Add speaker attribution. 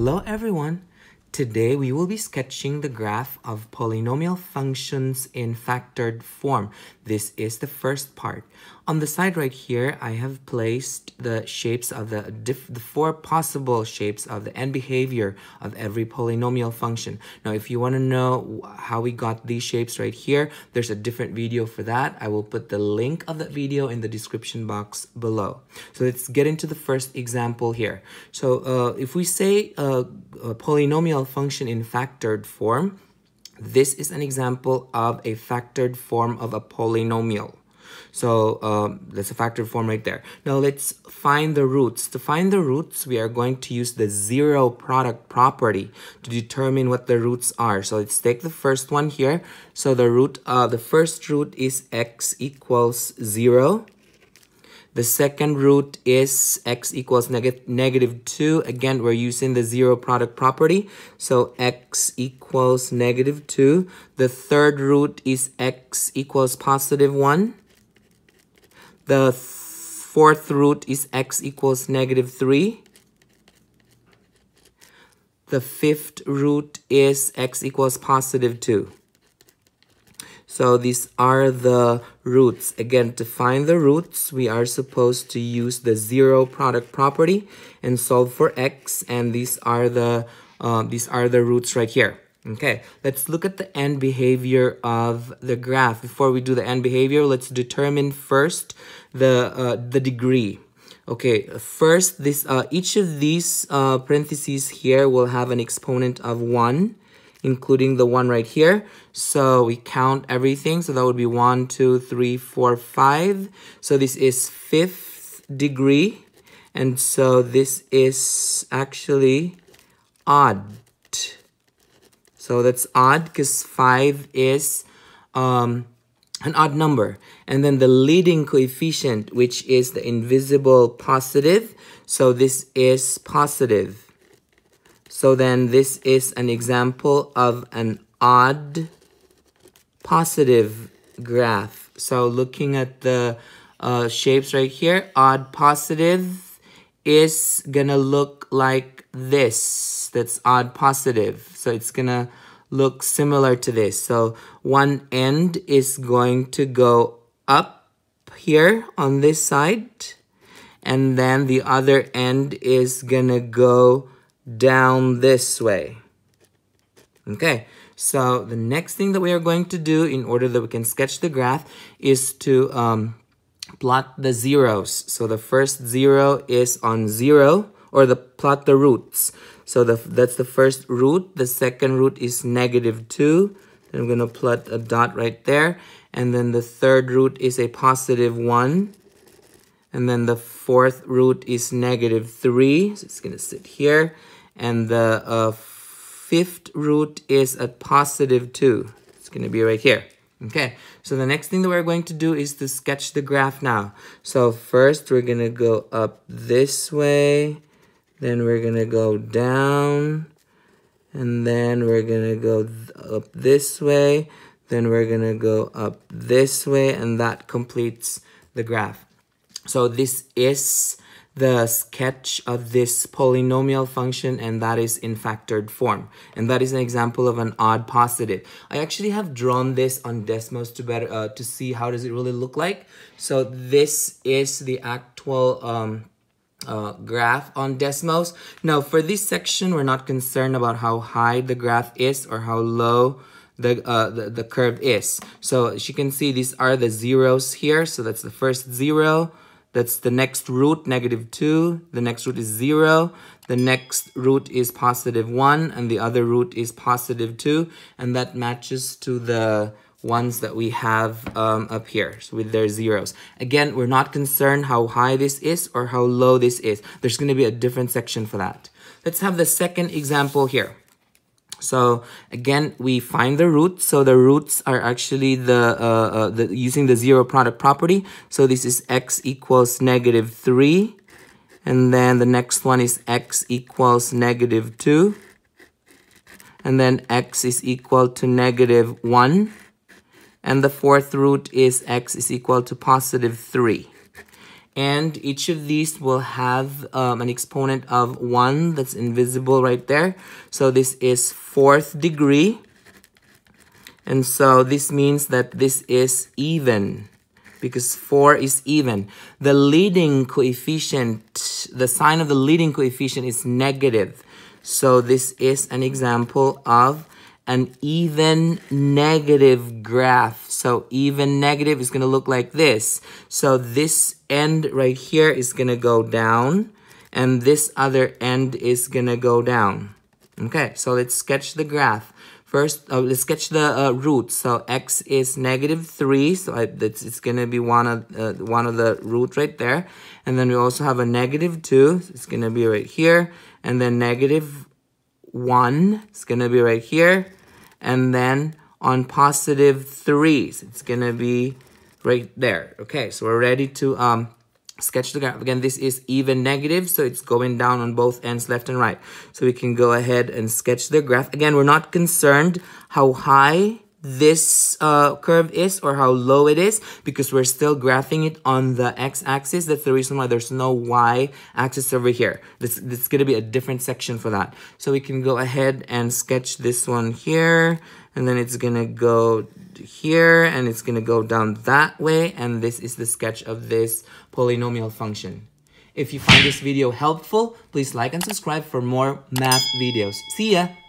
Speaker 1: Hello everyone! Today we will be sketching the graph of polynomial functions in factored form. This is the first part. On the side right here, I have placed the shapes of the, the four possible shapes of the end behavior of every polynomial function. Now, if you want to know how we got these shapes right here, there's a different video for that. I will put the link of that video in the description box below. So let's get into the first example here. So uh, if we say uh, a polynomial function in factored form, this is an example of a factored form of a polynomial. So um, that's a factor form right there. Now let's find the roots. To find the roots, we are going to use the zero product property to determine what the roots are. So let's take the first one here. So the root, uh, the first root is x equals zero. The second root is x equals neg negative 2. Again, we're using the zero product property. So x equals negative 2. The third root is x equals positive 1. The fourth root is x equals negative 3. The fifth root is x equals positive 2. So these are the roots. Again, to find the roots, we are supposed to use the zero product property and solve for x. And these are the uh, these are the roots right here. Okay, let's look at the end behavior of the graph. Before we do the end behavior, let's determine first the, uh, the degree. Okay, first, this uh, each of these uh, parentheses here will have an exponent of 1, including the one right here. So we count everything. So that would be 1, 2, 3, 4, 5. So this is fifth degree. And so this is actually odd. So that's odd because 5 is um, an odd number. And then the leading coefficient, which is the invisible positive. So this is positive. So then this is an example of an odd positive graph. So looking at the uh, shapes right here, odd positive is gonna look like this. That's odd positive. So it's gonna look similar to this. So one end is going to go up here on this side. And then the other end is gonna go down this way. Okay, so the next thing that we are going to do in order that we can sketch the graph is to um, plot the zeros. So the first zero is on zero, or the plot the roots. So the, that's the first root. The second root is negative 2. Then I'm going to plot a dot right there. And then the third root is a positive 1. And then the fourth root is negative 3. So it's going to sit here. And the uh, fifth root is a positive 2. It's going to be right here. Okay, so the next thing that we're going to do is to sketch the graph now. So first we're to go up this way then we're to go down. And then we're to go up this way. Then we're to go up this way. And that completes the graph. So this is the sketch of this polynomial function and that is in factored form and that is an example of an odd positive i actually have drawn this on desmos to better uh, to see how does it really look like so this is the actual um, uh, graph on Desmos. Now, for this section, we're not concerned about how high the graph is or how low the, uh, the, the curve is. So as you can see, these are the zeros here. So that's the first zero. That's the next root, negative 2. The next root is 0. The next root is positive 1. And the other root is positive 2. And that matches to the ones that we have um, up here so with their zeros. Again, we're not concerned how high this is or how low this is. There's going to be a different section for that. Let's have the second example here. So again, we find the roots. So the roots are actually the, uh, uh, the using the zero product property. So this is x equals negative 3. And then the next one is x equals negative 2. And then x is equal to negative 1 and the fourth root is x is equal to positive 3. And each of these will have um, an exponent of 1 that's invisible right there. So this is fourth degree. And so this means that this is even because 4 is even. The leading coefficient, the sign of the leading coefficient is negative. So this is an example of an even negative graph. So even negative is going to look like this. So this end right here is going to go down and this other end is going to go down. Okay, so let's sketch the graph. First, uh, let's sketch the uh, root. So x is negative 3, so I, it's, it's going to be one of, uh, one of the root right there. And then we also have a negative 2, so it's going to be right here. And then negative 1, it's going to be right here. And then on positive threes, it's going to be right there. Okay, so we're ready to um, sketch the graph. Again, this is even negative, so it's going down on both ends, left and right. So we can go ahead and sketch the graph. Again, we're not concerned how high this uh, curve is or how low it is because we're still graphing it on the x-axis. That's the reason why there's no y-axis over here. This, this is going to be a different section for that. So we can go ahead and sketch this one here and then it's going to go here and it's going to go down that way and this is the sketch of this polynomial function. If you find this video helpful, please like and subscribe for more math videos. See ya!